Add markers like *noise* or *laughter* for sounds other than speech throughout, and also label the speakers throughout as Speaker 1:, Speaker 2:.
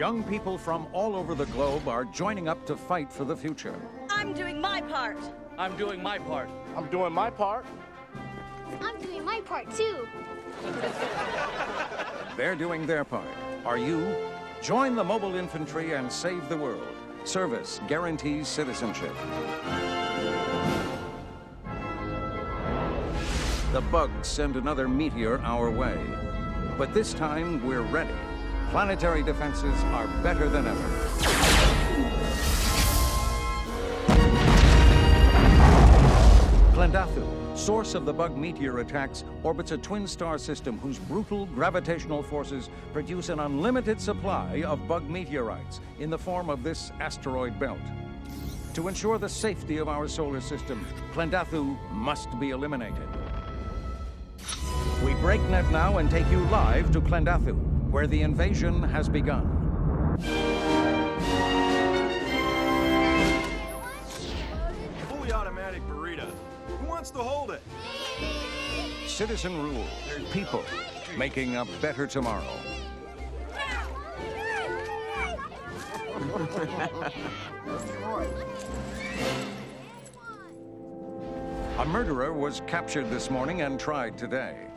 Speaker 1: Young people from all over the globe are joining up to fight for the future.
Speaker 2: I'm doing my part.
Speaker 3: I'm doing my part.
Speaker 4: I'm doing my part.
Speaker 5: I'm doing my part too. *laughs*
Speaker 1: They're doing their part. Are you? Join the mobile infantry and save the world. Service guarantees citizenship. The bugs send another meteor our way. But this time, we're ready. Planetary defenses are better than ever. Klendathu, source of the bug meteor attacks, orbits a twin star system whose brutal gravitational forces produce an unlimited supply of bug meteorites in the form of this asteroid belt. To ensure the safety of our solar system, Klendathu must be eliminated. We break net now and take you live to Klendathu, where the invasion has begun.
Speaker 6: Fully automatic burrito. Who wants to hold it?
Speaker 1: Citizen rule, people making a better tomorrow. A murderer was captured this morning and tried today.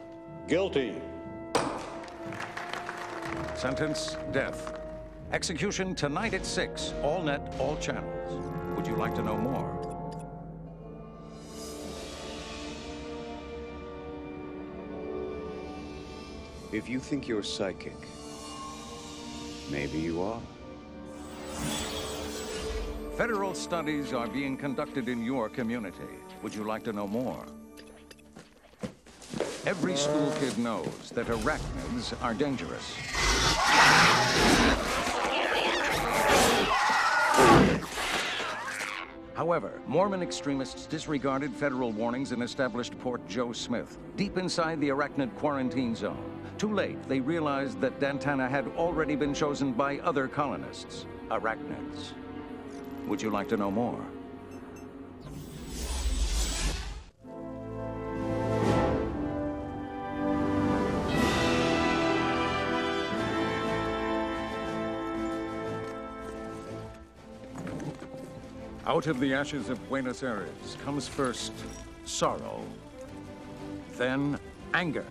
Speaker 7: Guilty.
Speaker 1: Sentence, death. Execution tonight at 6, all net, all channels. Would you like to know more?
Speaker 7: If you think you're psychic, maybe you are.
Speaker 1: Federal studies are being conducted in your community. Would you like to know more? Every school kid knows that arachnids are dangerous. However, Mormon extremists disregarded federal warnings and established Port Joe Smith, deep inside the arachnid quarantine zone. Too late, they realized that Dantana had already been chosen by other colonists, arachnids. Would you like to know more? Out of the ashes of Buenos Aires comes first sorrow, then anger.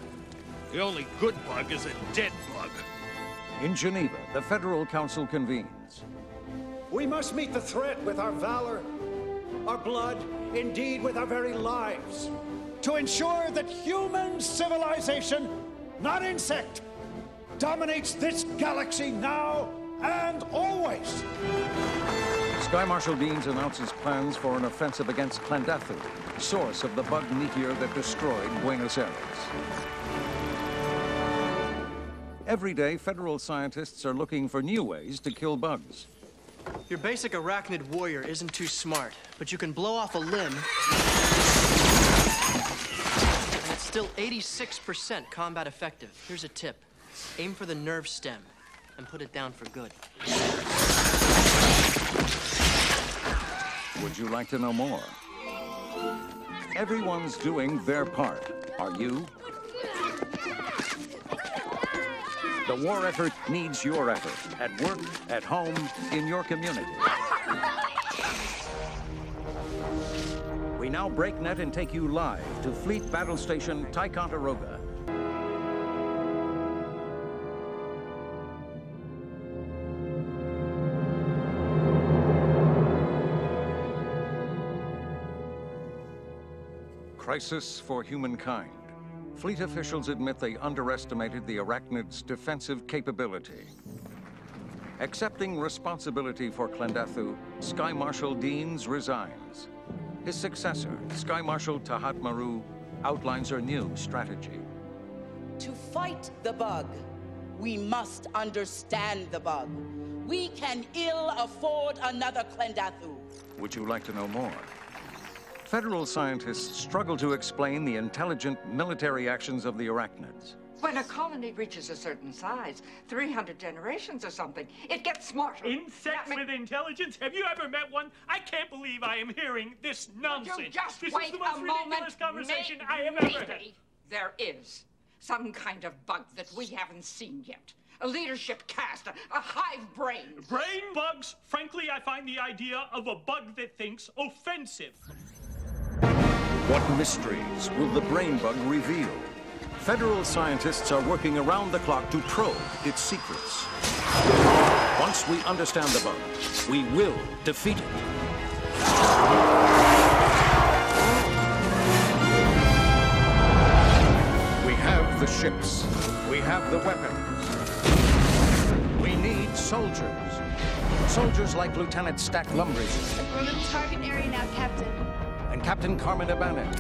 Speaker 8: The only good bug is a dead bug.
Speaker 1: In Geneva, the Federal Council convenes.
Speaker 9: We must meet the threat with our valor, our blood, indeed with our very lives, to ensure that human civilization, not insect, dominates this galaxy now and always.
Speaker 1: Sky Marshal Dienes announces plans for an offensive against Klendathu, source of the bug meteor that destroyed Buenos Aires. Every day, federal scientists are looking for new ways to kill bugs.
Speaker 3: Your basic arachnid warrior isn't too smart, but you can blow off a limb. And it's still 86% combat effective. Here's a tip aim for the nerve stem and put it down for good.
Speaker 1: Would you like to know more? Everyone's doing their part. Are you? The war effort needs your effort. At work, at home, in your community. We now break net and take you live to Fleet Battle Station Ticonderoga. Crisis for humankind. Fleet officials admit they underestimated the arachnid's defensive capability. Accepting responsibility for Klendathu, Sky Marshal Dienes resigns. His successor, Sky Marshal Tehat Meru, outlines her new strategy.
Speaker 10: To fight the bug, we must understand the bug. We can ill afford another Klendathu.
Speaker 1: Would you like to know more? Federal scientists struggle to explain the intelligent military actions of the arachnids.
Speaker 11: When a colony reaches a certain size, 300 generations or something, it gets smarter.
Speaker 12: Insects with intelligence? Have you ever met one? I can't believe I am hearing this nonsense.
Speaker 11: You just
Speaker 12: this
Speaker 11: wait
Speaker 12: is the most
Speaker 11: a
Speaker 12: ridiculous
Speaker 11: moment.
Speaker 12: conversation
Speaker 11: May-
Speaker 12: I have ever had.
Speaker 11: maybe There is some kind of bug that we haven't seen yet. a leadership caste, a, a hive brain.
Speaker 12: Brain bugs? Frankly, I find the idea of a bug that thinks offensive.
Speaker 1: What mysteries will the brain bug reveal? Federal scientists are working around the clock to probe its secrets. Once we understand the bug, we will defeat it. We have the ships. We have the weapons. We need soldiers. Soldiers like Lieutenant Stack Lumbridge
Speaker 2: We're in the target area now, Captain.
Speaker 1: And Captain Carmen Ibanez.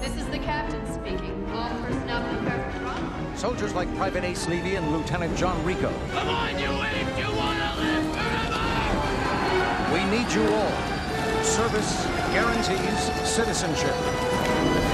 Speaker 2: This is the captain speaking. All personnel prepare for drop.
Speaker 1: Soldiers like Private Ace Levy and Lieutenant John Rico.
Speaker 8: Come on, you apes! You wanna live forever!
Speaker 1: We need you all. Service guarantees citizenship.